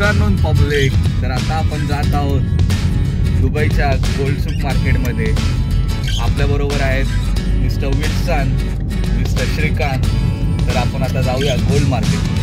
Afternoon public तर आता आपण जात आहोत दुबईच्या गोल्डसूक मार्केटमध्ये आपल्याबरोबर आहेत मिस्टर विल्सन मिस्टर श्रीकांत. तर आपण आता जाऊया गोल्ड मार्केट